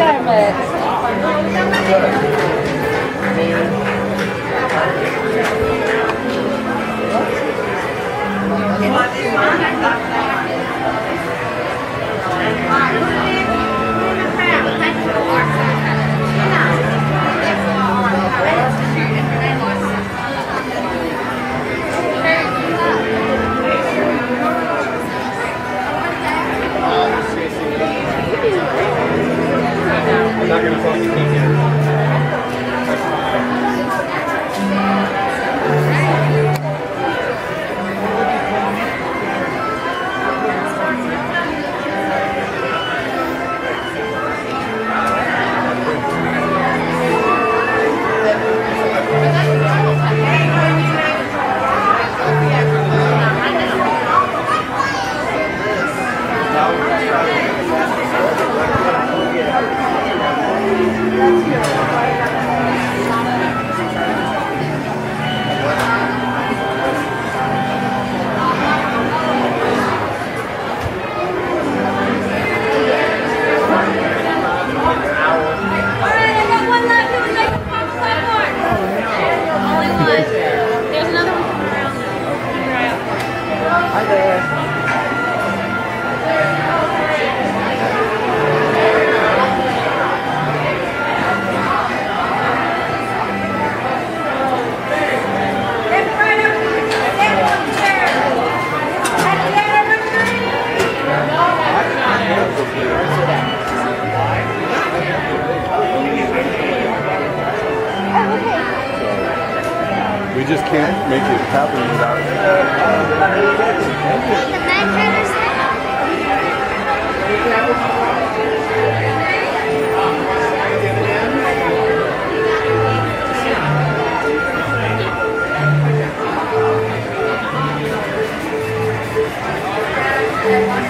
I'm Hi there. We just can't make it happen without Thank